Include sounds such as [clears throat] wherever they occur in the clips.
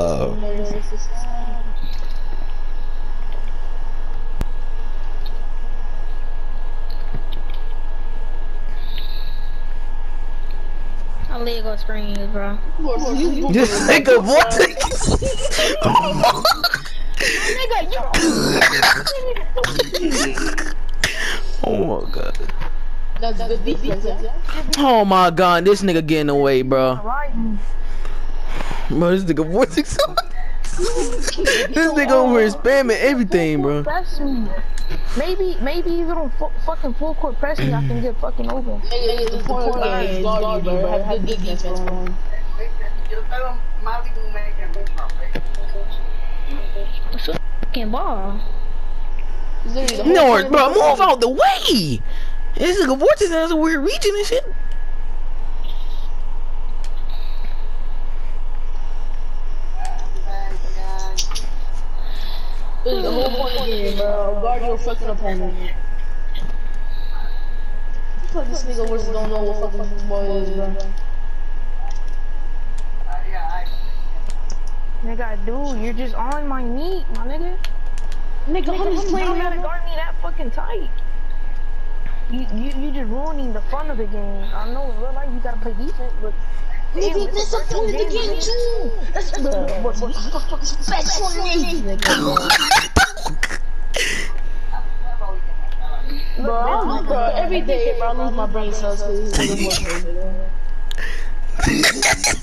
Uh. I'll let you go you, bro. This nigga what? Nigga, [laughs] you. oh my god. That's good defense. Oh my god, this nigga getting away, bro. Bro, this nigga vortex. [laughs] this nigga over here spamming everything, bro. Press me. Maybe, maybe even on fu fucking full court press me, I can get fucking over. Nigga, the point of the game is guard you, bro. Have good defense, bro. Fucking ball. It's literally the whole No, point of bro, move out the way. This nigga vortex has a weird region and shit. Literally the whole point of the game, bro. Guard your fucking opponent. Fuck this nigga versus don't know what fucking football is, bro. Nigga, do. You're just on my meat, my nigga. Nigga, I'm just playing don't gotta guard me that fucking tight. You, you, you just ruining the fun of the game. I know in real life you gotta play defense, but Nigga, Damn, that's the it's the game, game too. That's the what what the fuck best on. Me, Bro, I'm- bro, every day, bro, I lose my brain cells because this [laughs] nigga working.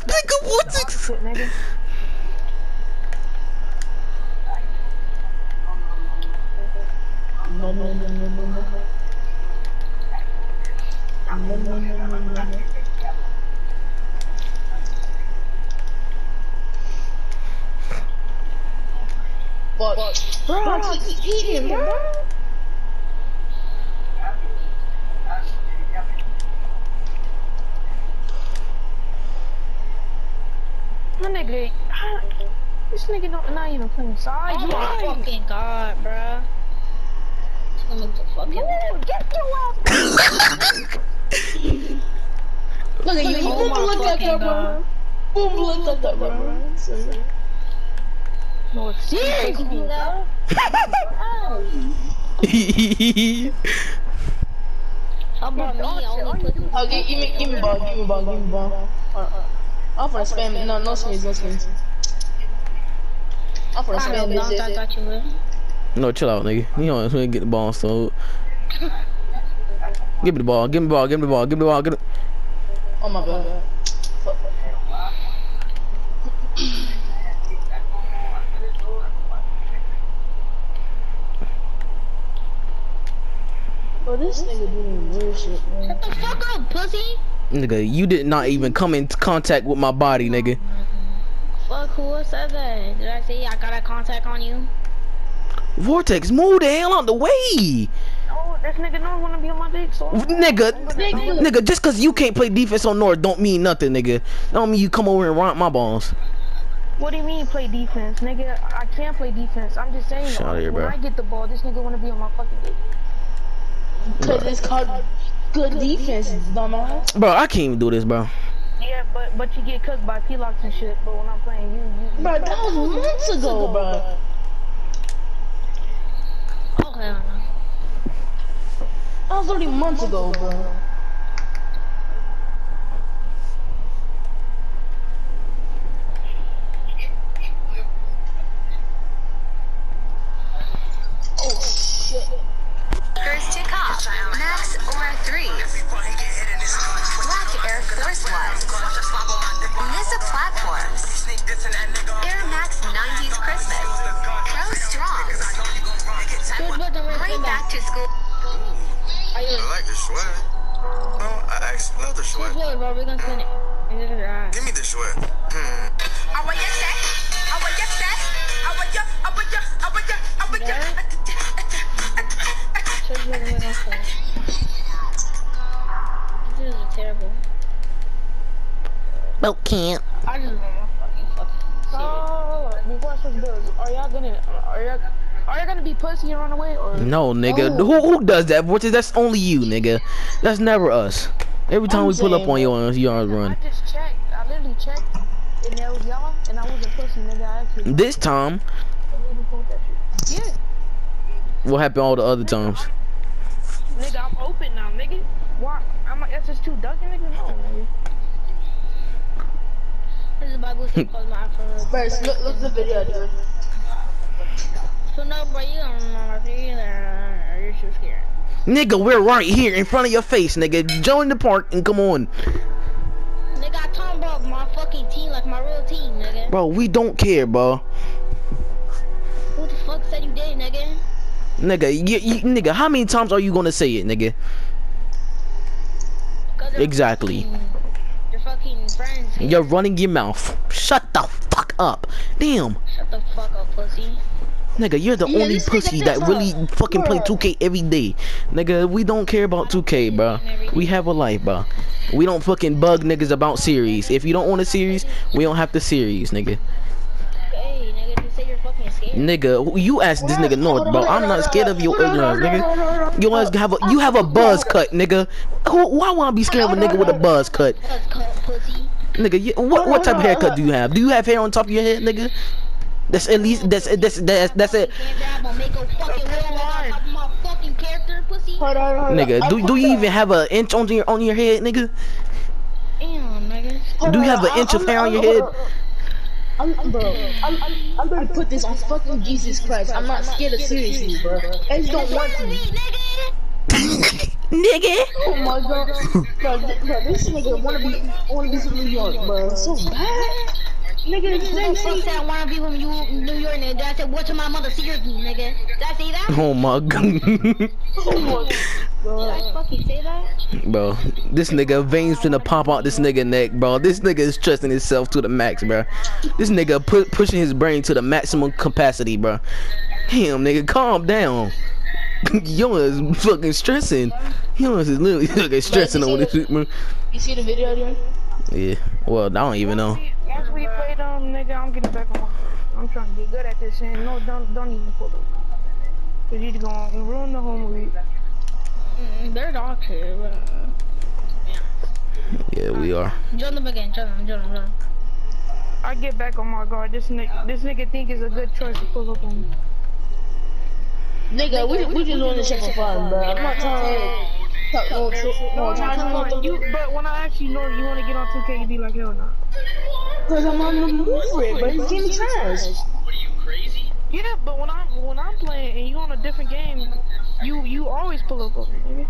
nigga vortex. shit, nigga. No, no, no, no, no, no. No, no, no, no, no, no. But, bro, I keep eating, bro. My nigga, this nigga don't, not even playing side. Oh my lying. fucking god, bro. Look at the fucking. Man, get your ass. [laughs] Look at you, Oh boom, my look at fucking that, bro. Boom, look at that, bro. No, it's serious, bro. How about me? I only put Oh, give, me, give me ball, give me ball, give me ball. I'm for spam, no, no skins, no skins. I'm for I spam this I thought you would. no, chill out, nigga. You know, we get the ball, so. Give me the ball, give me the ball, give me the ball, give me the ball, give me Oh my bad. Bro, this nigga doing weird shit, man. Shut the fuck up, pussy. Nigga, you did not even come in contact with my body, nigga. Fuck, who said that? Did I say I got a contact on you? Vortex, move the hell out the way. Oh, this nigga don't wanna be on my dick, so. Nigga, nigga, just cause you can't play defense on North don't mean nothing, nigga. Don't mean you come over and romp my balls. What do you mean play defense, nigga? I can't play defense. I'm just saying. Shut here, when bro. I get the ball, this nigga wanna be on my fucking dick. Cause it's called good defense, dumbass. Bro, I can't even do this, bro. Yeah, but but you get cooked by P-locks and shit. But when I'm playing you, you. you Bro, that was months ago, bro. Oh hell no. That was already months ago, bro. To school. Are you? I like the sweat. No, I actually love the Push sweat. button, bro. We're gonna spin it. And then it's right. Give me the sweat. Hmm. Push button, we're gonna spin it. This is terrible. Boat camp. I just want my fucking fucking Oh, before I switch bills, are y'all gonna are y'all are y'all gonna be pussy and run away or? No, nigga. Oh. Who who does that? Vortex, that's only you, nigga. That's never us. Every time I'm we pull up saying, on you, you always I just checked. I literally checked. and that was y'all, and I was a pussy, nigga. I actually This time, report that shit. Yeah, what happened all the other times? nigga, I'm open now, nigga. Why? I'm like SS2 ducking, nigga. No, nigga. This is Bible says my eye First, look, look at the video, dude. So no, bro, you don't remember me either. You're too scared. Nigga, we're right here in front of your face, nigga. Join the park and come on. Nigga, I talking about my fucking team, like my real team, nigga. Bro, we don't care, bro. Who the fuck said you did, nigga? Nigga, you, you, nigga, how many times are you gonna say it, nigga? Exactly. fucking- Your fucking friends. You're running your mouth. Shut the fuck up. Damn. Shut the fuck up, pussy. Nigga, you're the Yeah, only pussy that just really up. fucking play 2K every day. Nigga, we don't care about 2K, bro. We have a life, bro. We don't fucking bug niggas about series. If you don't want a series, we don't have the series, nigga. Hey, nigga, you're fucking scared. Nigga, you ask this nigga North, bro. I'm not scared of your ignorance, nigga. You always have a you have a buzz cut, nigga. Why would I be scared of a nigga with a buzz cut? Let's cut, pussy. Nigga, you, what what type of haircut do you have? Do you have hair on top of your head, nigga? That's at least that's that's that's that's it. Can't grab a make a fucking wheel on top of my fucking character, pussy. Hold on, hold on. Nigga, do do you even have an inch on your on your head, nigga? Damn, nigga. Do you have an inch of hair on your head? I'm, bro, I'm, I'm, I'm gonna put this on fucking Jesus Christ. I'm not scared of seriously, bro. I just don't want to. Nigga. Oh my god, bro, bro this nigga wanna be, wanna be from New York, bro. So bad. Nigga, this Who the nigga fuck say, said I wanna be from you, New York, nigga? I say what to my mother seriously, nigga? Did I say that? Oh my god. oh my Did I fucking say that? bro, this nigga veins finna pop out this nigga neck, bro. This nigga is trusting himself to the max, bro. This nigga put pushing his brain to the maximum capacity, bro. Damn, nigga, calm down. [laughs] Yours is fucking stressing. Yours is literally fucking stressing over this shit, man. You see the video, dude? Yeah. Well, I don't even know. Once we play them, nigga, I'm getting back on. I'm trying to get good at this, and no, don't don't even pull up. Cause you're gonna ruin the whole movie. Mm, they're dog shit, but... Yeah, we are. Join them again, join them, join them, join them. I get back on my guard. This nigga, this nigga think it's a good choice to pull up on me. Nigga, we, we just doing this shit for fun, bro. I'm not trying to no, tr- no, trying Come on, you, but when I actually know you want to get on 2K, you be like, hell no. Cause I'm on the move for it, but it's getting trash. What are you, crazy? Yeah, but when I'm when I'm playing and you on a different game, you you always pull up on me, nigga.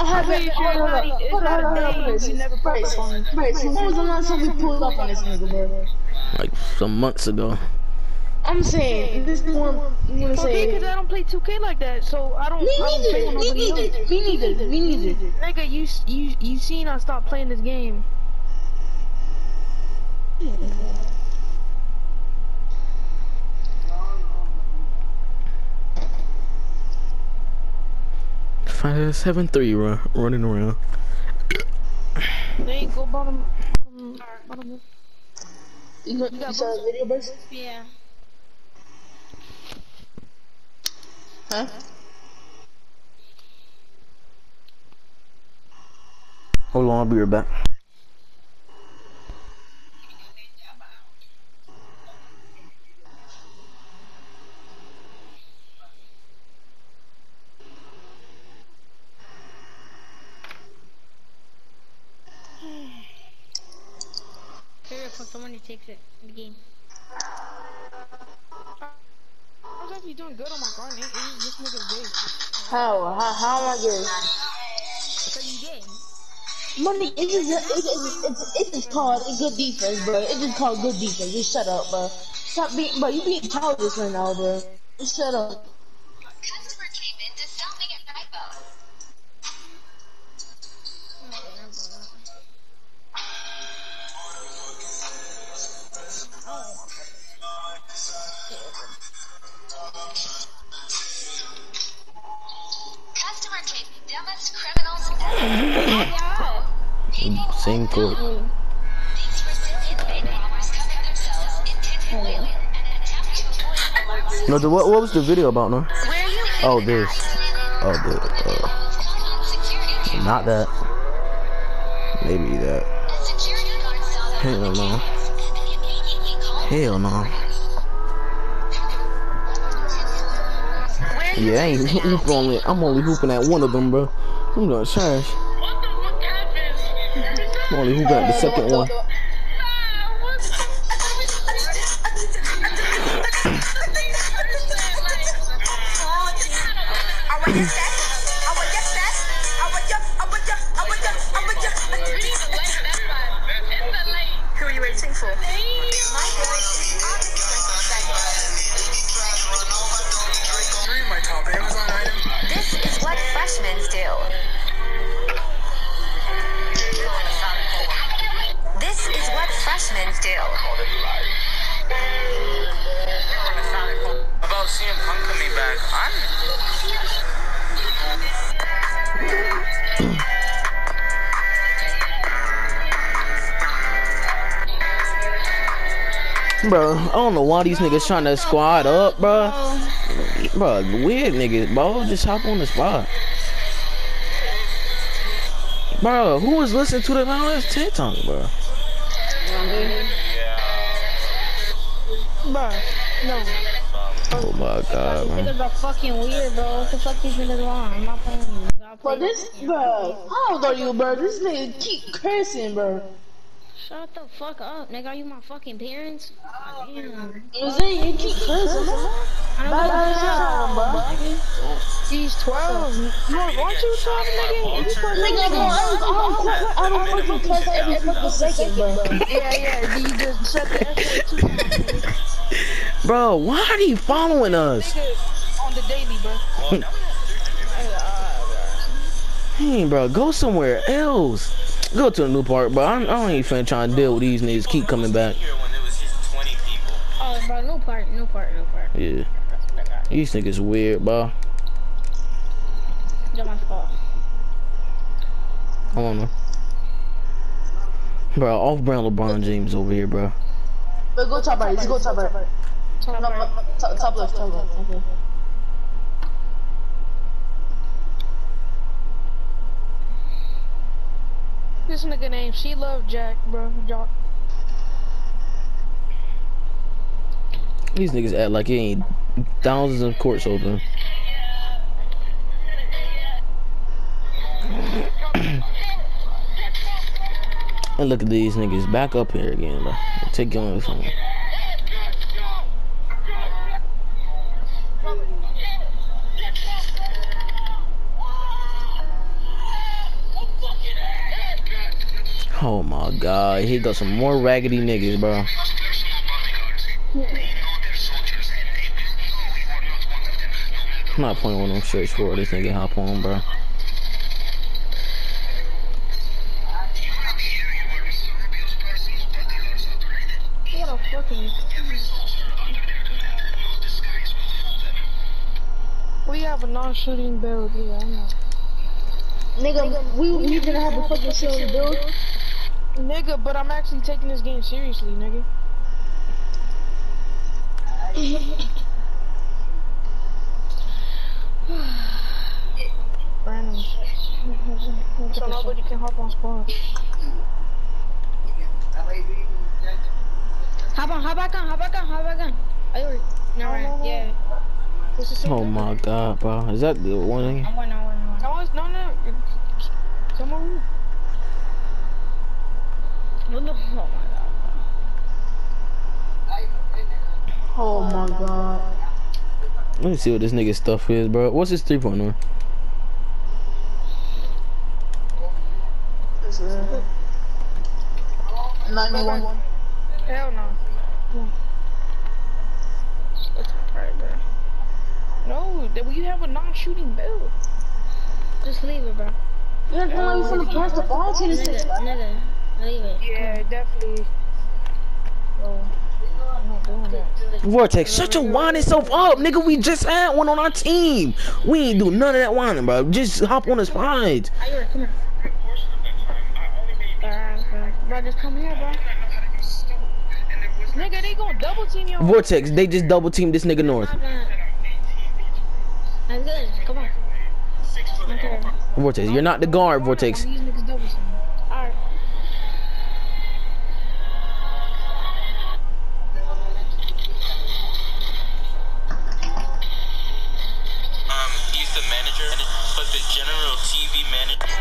Oh, I have Pretty it. Hold on, hold on, hold on, day hold never pulled up on me. Right, so when was the last time we pulled up on this nigga, bro? Like some months ago. I'm saying, this is one, you wanna Okay, cause I don't play 2K like that, so I don't. me I don't play with neither, me else. neither, me neither, me neither. Nigga, you you you seen I stop playing this game. Five seven three run running around. They ain't go bottom bottom bottom. You got, you saw the video, bro? Yeah. Huh? Hold on, I'll be right back. Someone who takes it the game. I was actually doing good on my guard. Ain't, ain't this nigga's gay. How? How, how am I good? So you did. Money, it is, it is, it's, it's just called a good defense, bro. It's just called good defense. Just shut up, bro. Stop being, bro. You being childish right now, bro. Just shut up. The, what what was the video about, no? You Oh, this. Oh, the, uh, not that. Maybe that. Hell guard saw I them don't know. Hell no. Yeah, I ain't [laughs] hooping only. I'm only hooping at one of them, bro. I'm doing trash. I'm only hooping at the second one. Bro, I don't know why these niggas trying to squad up, bro. Bro, weird niggas, bro. Just hop on the spot. Bro, who was listening to the last TikTok, bro? Bro, no. Oh my god, man. Niggas are fucking weird, bro. What the fuck these niggas want? I'm not playing with you. I'll play But this, bro, how old are you, bro? This nigga keep cursing, bro. Shut the fuck up, nigga. Are you my fucking parents? Damn. You know what I'm saying? You keep cursing, bro. I Bye, don't bye, give a bro. She's 12. You want, want you 12, nigga? You put Nigga, bro, I don't, I don't fucking cuss every fucking second, bro. Yeah, yeah. You just set the escalate too high, nigga. Bro, why are they following us? Nigga, on the daily, bro. [laughs] Hey, bro, go somewhere else. Go to a new park, bro. I, I ain't finna try to deal with these niggas keep coming back. here when it was just 20 people. Oh, bro, no part, no part, no part. Yeah. These niggas weird, bro. Not my fault. I don't know. Bro, off brand LeBron James over here, bro. But go top right, just go top right. Top No, part. no, top, top left, top left. Okay. This nigga named She Love Jack, bro. Jock. These niggas act like it ain't thousands of courts open. [clears throat] and look at these niggas back up here again, bro. Take your own phone. Oh my god, he got some more raggedy niggas, bro. I'm not playing with them shirts for this nigga hop on, bro. What a fucking. We have a non-shooting build, yeah, I know. Nigga, we, we didn't have a fucking shooting to build. Nigga, but I'm actually taking this game seriously, nigga. [sighs] Random. So nobody can hop on squad. Hop on, hop back on, hop back on, hop back on. Are you? No, Oh, right. no, no. Yeah. This is Oh my god, bro. Is that the one thing? I'm going, I'm going, I'm I was no no. Come on. Going. Oh my god. Oh my god. Let me see what this nigga stuff is, bro. What's his three point one? This is 91. Hell no. That's alright, bro. No, that we have a non-shooting build. Just leave it, bro. You're not gonna let me pass the oh, ball to this Nigga, nigga. Nigga, leave it. Yeah, definitely. Oh, bro, I'm not doing that. Vortex, shut your whining self up, nigga. We just had one on our team. We ain't do none of that whining, bro. Just hop on the spot. Are you? Come here. Bro. Bro, just come here, bro. Nigga, they gonna double team you. Vortex, they just double teamed this nigga north. Stop that. Good. Come on. Okay. Vortex, you're not the guard, Vortex. TV manager.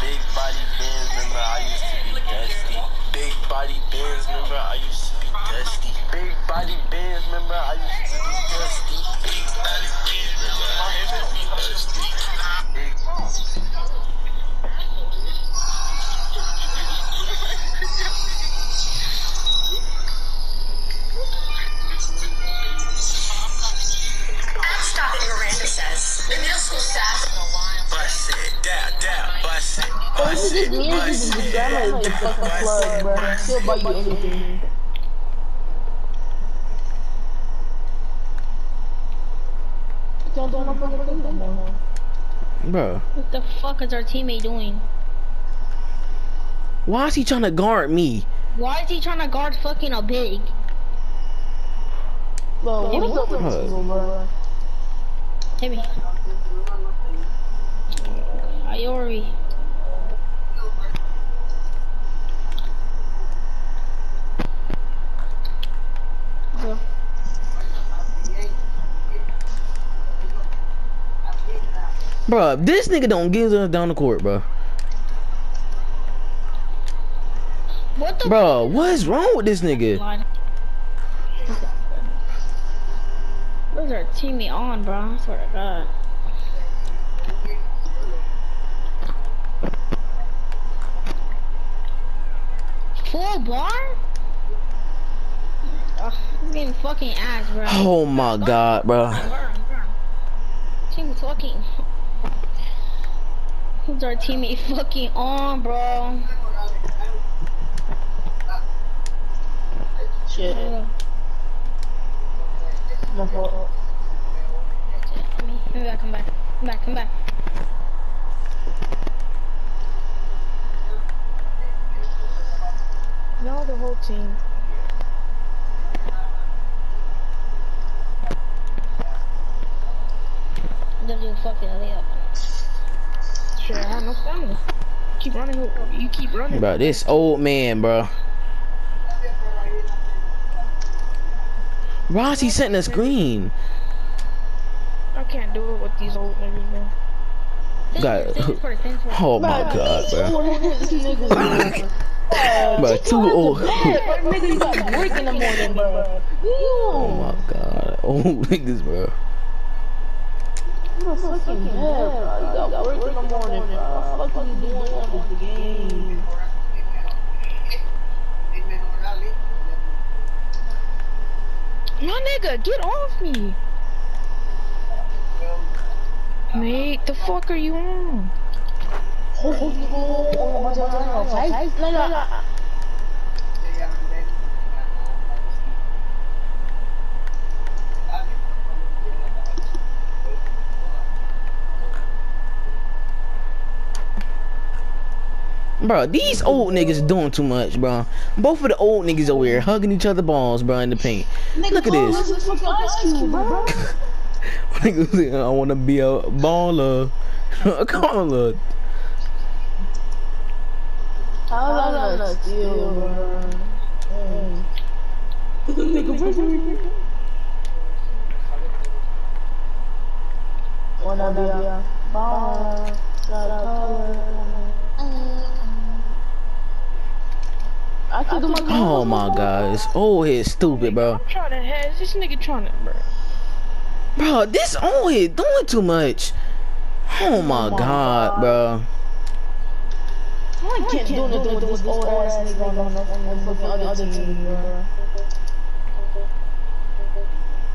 Big body. Big body bands, remember I used to be dusty. Big body bands, remember I used to be dusty. Big body bands, remember I used to be dusty. Bust it, down, down, bust it, Bro, this bust is it, music bust is the it. grammar is the fucking plug, bro. She'll buy you anything. Don't do no fucking thing no more. Bro, What the fuck is our teammate doing? why is he trying to guard me? Why is he trying to guard fucking a big? Bro, what's up with Bro. people. Hit me. Iori. Bro, this nigga don't get us down the court, bro. What the Bro, what is wrong with this nigga? Where's our teammate on, bro? I swear to God. Full bar? Ugh, he's getting fucking ass, bro. Oh my god, bro. Burn, burn. Team fucking. Who's our teammate fucking on, bro? Shit, Ugh. my fault. Let me, let me back, come back. Come back, come back. No, the whole team. W fucking layup. Shit, I have no stamina. Keep running. You keep running. Bro, this old man, bro. Rossi setting a screen. I can't do it with these old niggas, man. Got- Thanks for, thanks for. Oh my god, bro. [laughs] [laughs] Oh, bro. Bro, too old. Nigga, you got work in the morning, bro. Oh my god. [laughs] Old niggas, bro. You're fucking bad, bro. You got work in the morning, bro. What the fuck are you doing on this game? My nigga, get off me. Mate, the fuck are you on? Bro, these old niggas doing too much, bro. Both of the old niggas over here hugging each other balls, bro, in the paint. Look at this. This is fucking ice cube, bro. [laughs] I wanna be a baller. [laughs] A caller. How did I not steal, bro? Nigga, Wanna be a up, I could do my Oh my god, it's old oh, head stupid, bro. I'm trying to head. This nigga trying to, bro. Bro, this old head doing too much. Oh my god, bro. I can't do nothing with this old ass nigga on the fucking other team, bro.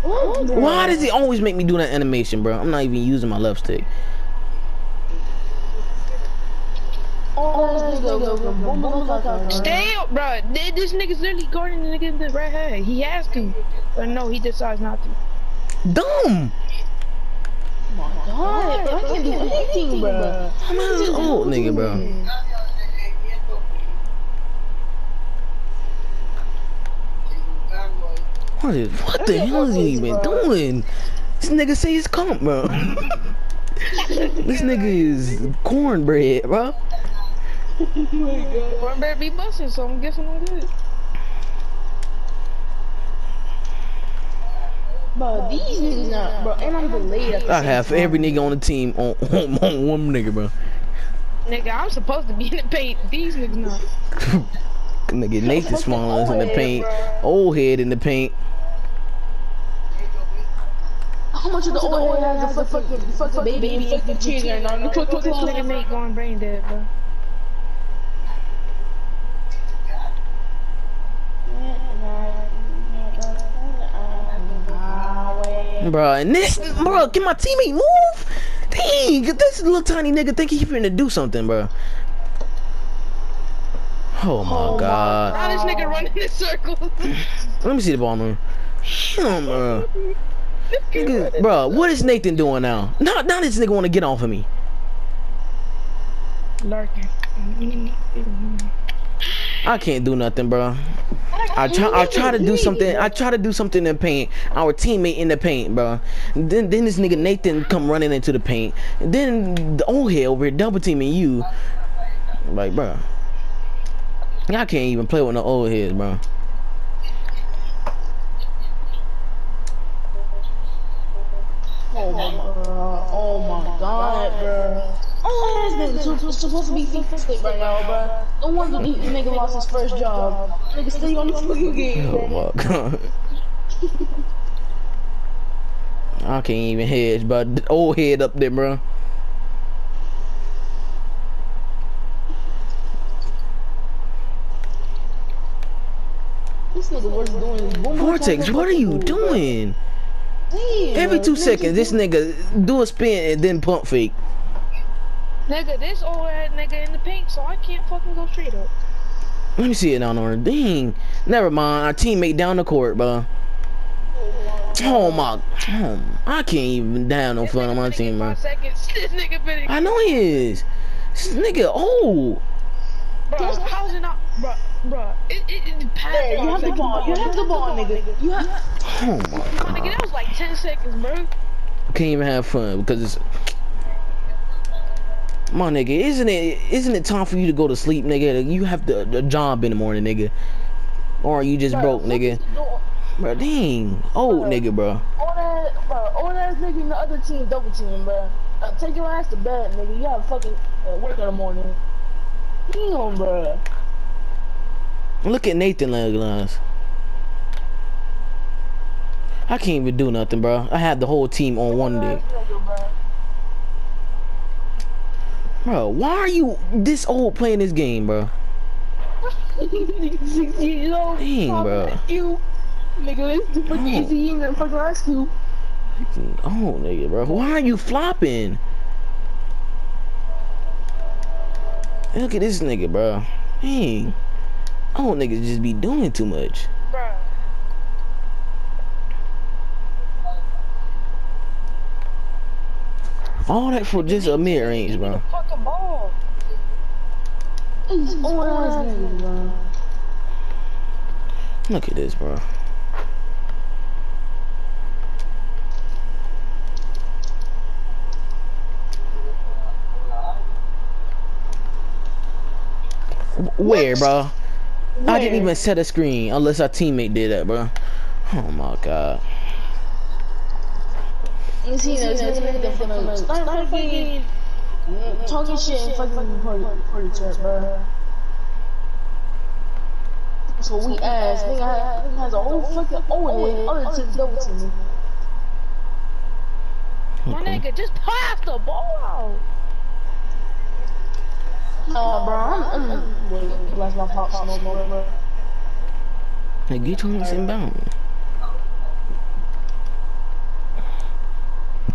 Why does he always make me do that animation, bro? I'm not even using my left stick. Oh, this nigga go from boom boom like a Stay up, bro. Th- This nigga's literally guarding the nigga in the right head. He has to, but no, he decides not to. Dumb. My God, I can't do anything, bro. I'm an old nigga, bro. What, is, what the hell is he even doing? This nigga say he's comp, bro. [laughs] this nigga is cornbread, bro. [laughs] One better be busting, so I'm guessing I'm good. Bro, these niggas not, bro, and I'm delayed at I have every nigga on the team on, [laughs] on, on one nigga, bro. Nigga, I'm supposed to be in the paint. These niggas not. Nigga, Nathan Smallins in the paint. Old head in the paint. How much of the old head has the fucking, fucking baby, fucking children on the This nigga clothes? Nate going brain dead, bro. Bro, and this, bro, can my teammate move? Dang, this little tiny nigga think he finna do something, bro. Oh, oh my god. Now this nigga running in circles. Let me see the ball, man. Damn, bro. Nigga, bro, what is Nathan doing now? Now, now this nigga wanna get off of me. Larkin. I can't do nothing, bro. I try, I try to do something. I try to do something in the paint. Our teammate in the paint, bro. Then, then this nigga Nathan come running into the paint. Then the old head over here double teaming you. Like, bro. I can't even play with no old heads, bro. Oh my god, oh my god, bro. Oh, this nigga was supposed to be FIFA right now, bro. No wonder the nigga lost his first job. Nigga still on the fucking game, Oh my god. [laughs] I can't even hedge, but old head up there, bro. This nigga was doing is. Vortex, what are you doing? Damn, Every two Nigga seconds, this nigga do a spin and then pump fake. Nigga, this old ass nigga in the paint, so I can't fucking go straight up. Let me see it down there. Dang. Never mind. Our teammate down the court, bro. Oh my. Oh, I can't even down no fun on my team, bro. Five seconds. [laughs] This nigga finna. I know he is. This nigga old. Bro, how's it not? Bro, bro. It, it, it past Hey, you have the ball. You have the ball, nigga. You have. Oh my My god. nigga, that was like 10 seconds, bro. Can't even have fun because it's. My nigga, isn't it isn't it time for you to go to sleep, nigga? You have the, the job in the morning, nigga. Or are you just broke, nigga? Bro, dang. Old nigga, bro. All that, bro. All that nigga in the other team double team, bro. Uh, take your ass to bed, nigga. You have fucking uh, work in the morning. Damn, bro. Look at Nathan Lance. I can't even do nothing, bro. I had the whole team on one day. Bro, why are you this old playing this game, bro? Dang, bro. You, nigga, easy. Oh, nigga, bro. Why are you flopping? Look at this nigga, bro. Dang. Oh, niggas just be doing too much. Bro. All that for just a mid range, bro. Fucking ball. These old ass niggas, bro. Look at this, bro. Wh- Where, bro? I didn't even set a screen unless our teammate did that, bro. Oh my god. You see, this nigga that fucking start fucking talking shit and fucking party, party chat, bro. So we ass nigga has a whole fucking old head, other team double team. My nigga, just pass the ball out. Nah, bro, I'm, mm. I'm wait, blast my pop smoke, bro. Hey, get your ass inbound.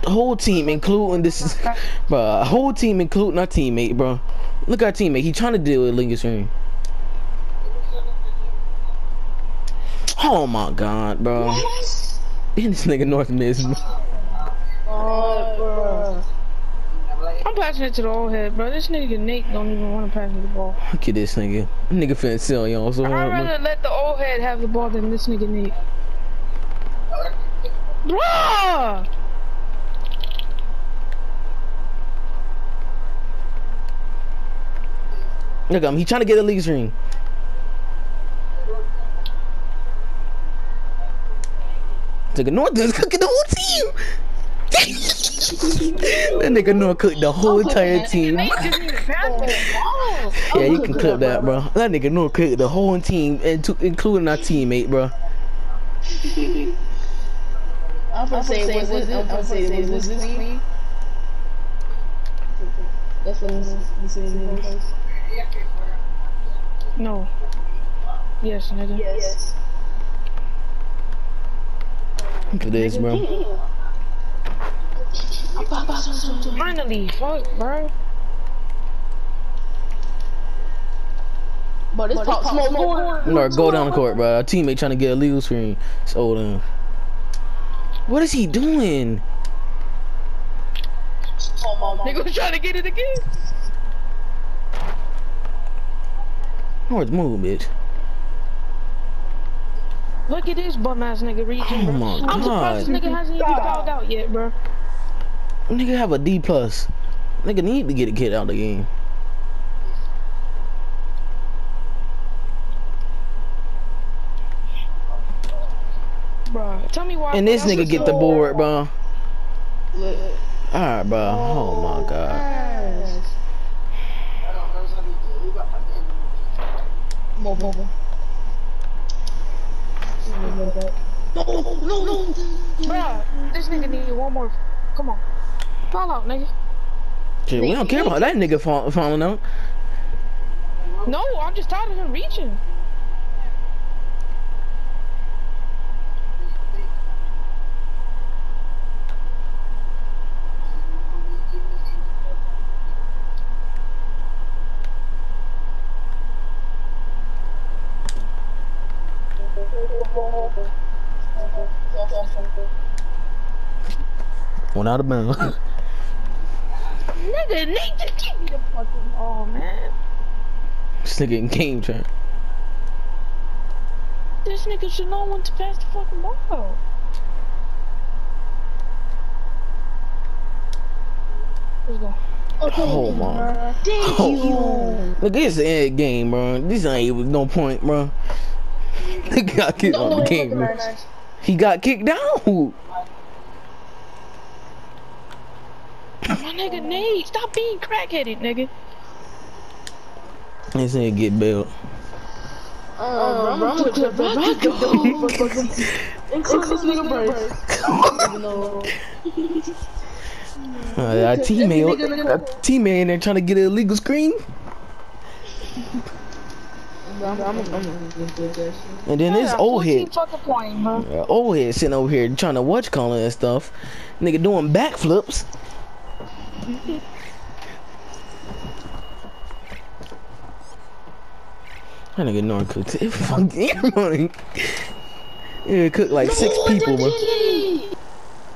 The whole team, including this, is, [laughs] bro. Whole team, including our teammate, bro. Look at our teammate. He trying to deal with Lingus Ring. Oh my god, bro. this nigga North Miss. Oh, bro. I'm passing it to the old head, bro. This nigga Nate don't even want to pass me the ball. Look at this nigga. Nigga finna sell y'all so I'd rather let the old head have the ball than this nigga Nate. Bruh! Look at him. He trying to get a Lingus Ring. Nigga North is cooking the whole team. [laughs] that nigga North cooked the whole entire team. Nate didn't even pass it. Yeah, you can clip that, bro. That nigga North cooked the whole team, into, including our teammate, bro. I'm gonna say, was it? I'm gonna say, was this clean? That's what I'm saying. No. Yes, nigga. Yes. Look at this, bro. Finally, fuck, bro. But it's pop smoke more. North, go down the court, bro. Our teammate trying to get a legal screen. It's old him. What is he doing? Nigga was trying to get it again. North, move, bitch. Look at this bum ass nigga reaching, Oh bro. my I'm surprised this nigga hasn't even fouled out yet, bro. Nigga have a D plus. Nigga need to get a kid out of the game. Bro, tell me why. And this nigga get the board, bro. Alright, bro. Oh, oh my god. More, more, more. No, no, no. Bruh, this nigga need one more. Come on. Fall out, nigga. Shit, we don't care about that nigga fall, falling out. No, I'm just tired of him reaching. Went out of bounds. [laughs] Nigga, Nate just give me the fucking ball, man. this nigga in game chat. This nigga should know when to pass the fucking ball. Let's go. Oh my. Thank Oh. Look, this is the end game, bro. This ain't even no point, bro. [laughs] He got kicked out the game, bro. He got kicked out. Nigga Nate, stop being crackheaded, nigga. This ain't get bailed. Uh, bro, I'm gonna clip the back though. [laughs] Include this [laughs] nigga break. Even though. Uh, our teammate, our teammate in there trying to get an illegal screen. I'm gonna do this. And then this old head, point, bro. uh, old head sitting over here trying to watch calling and stuff. Nigga doing backflips. That nigga know cooked it. Fuck everybody. Yeah, it cooked like six people, bro.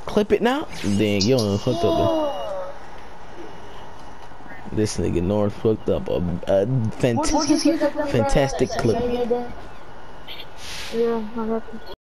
Clip it now. Dang, you done hooked up. This nigga North hooked up a, a fant- fantastic clip. Yeah, I got you.